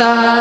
side.